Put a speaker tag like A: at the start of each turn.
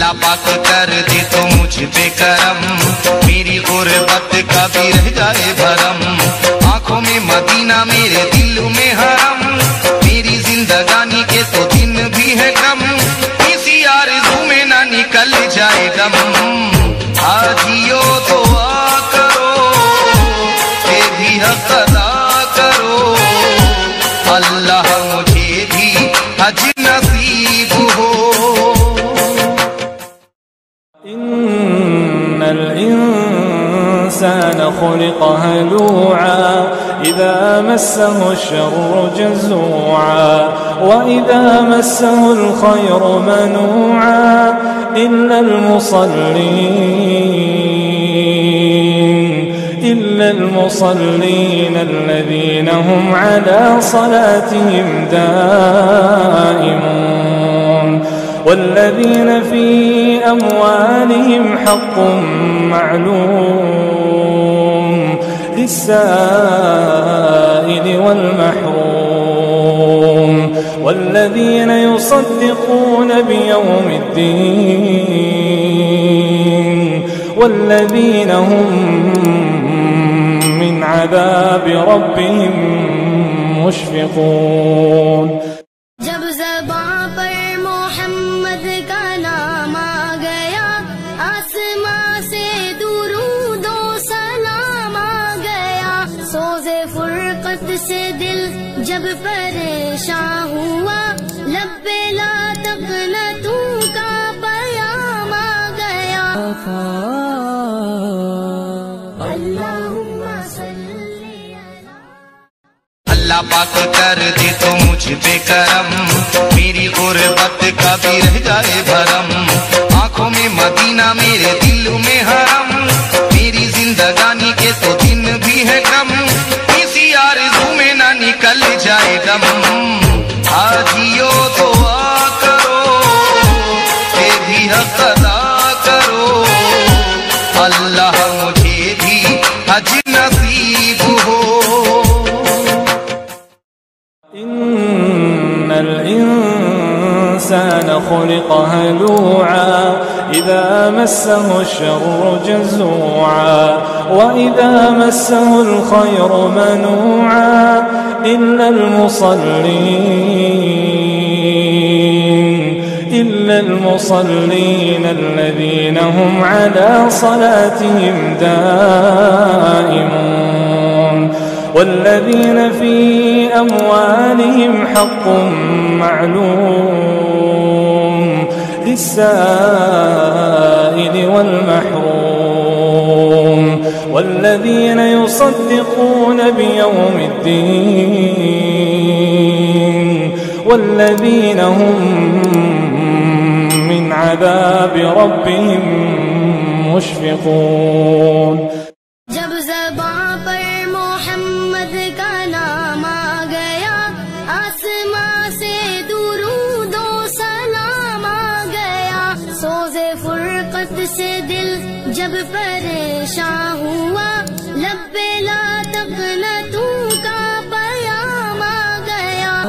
A: اللہ پاک کر دے تو مجھ پہ کرم۔ میری غربت کا بھی رہ جائے بھرم۔ آنکھوں میں مدینہ میرے دل میں حرم۔ میری زندگانی کے تو دن بھی ہے کم۔ کسی آرزو میں نہ نکل جائے دم۔
B: خلق هلوعا إذا مسه الشر جزوعا. وإذا مسه الخير منوعا إلا المصلين إلا المصلين الذين هم على صلاتهم دائمون. والذين في أموالهم حق معلوم للسائل والمحروم والذين يصدقون بيوم الدين والذين هم من عذاب ربهم مشفقون
C: محمد کا نام آ گیا سے درد سے دل جب پریشان ہوا، لب پہ لا تقنطوا کا پیام آ گیا۔
A: اللہ پاک کر دے تو مجھ پہ کرم، میری غربت کا بھی رہ جائے بھرم۔ جائے دم آدھیوں دعا کرو، یہ بھی حق ادا کرو۔ اللہ مجھے بھی حج نصیب
B: خلق هلوعا إذا مسه الشر جزوعا. وإذا مسه الخير منوعا إلا المصلين إلا المصلين الذين هم على صلاتهم دائمون. والذين في أموالهم حق معلوم. للسائل والمحروم والذين يصدقون بيوم الدين والذين هم من عذاب ربهم مشفقون
C: سے دل جب پریشان ہوا لب لا تب نہ تو کا پیام آ گیا۔